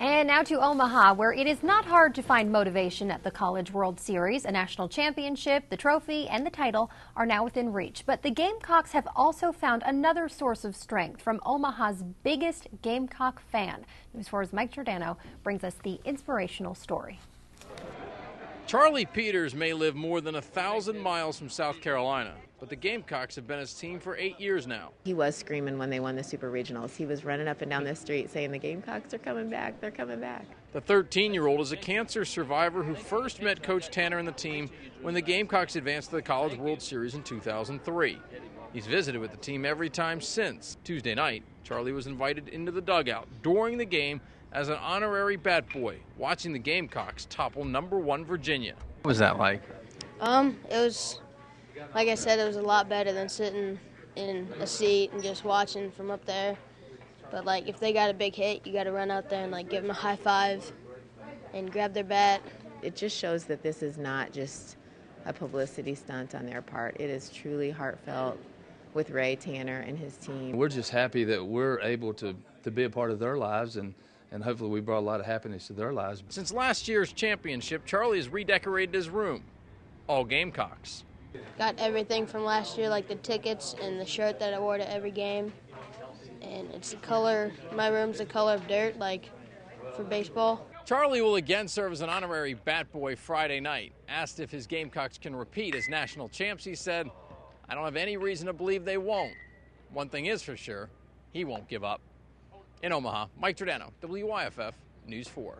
And now to Omaha, where it is not hard to find motivation at the College World Series. A national championship, the trophy, and the title are now within reach. But the Gamecocks have also found another source of strength from Omaha's biggest Gamecock fan. News 4's Mike Giordano brings us the inspirational story. Charlie Peters may live more than a thousand miles from South Carolina, but the Gamecocks have been his team for eight years now. He was screaming when they won the Super Regionals. He was running up and down the street saying, The Gamecocks are coming back, they're coming back. The 13 year old is a cancer survivor who first met Coach Tanner and the team when the Gamecocks advanced to the College World Series in 2003. He's visited with the team every time since. Tuesday night, Charlie was invited into the dugout during the game as an honorary bat boy, watching the Gamecocks topple number one Virginia. What was that like? Um, it was, like I said, it was a lot better than sitting in a seat and just watching from up there. But like, if they got a big hit, you got to run out there and like give them a high five and grab their bat. It just shows that this is not just a publicity stunt on their part. It is truly heartfelt with Ray Tanner and his team. We're just happy that we're able to, to be a part of their lives and and hopefully we brought a lot of happiness to their lives. Since last year's championship, Charlie has redecorated his room. All Gamecocks. Got everything from last year, like the tickets and the shirt that I wore to every game. And it's the color, my room's the color of dirt, like for baseball. Charlie will again serve as an honorary bat boy Friday night. Asked if his Gamecocks can repeat as national champs, he said, I don't have any reason to believe they won't. One thing is for sure, he won't give up. In Omaha, Mike Giordano, WYFF News 4.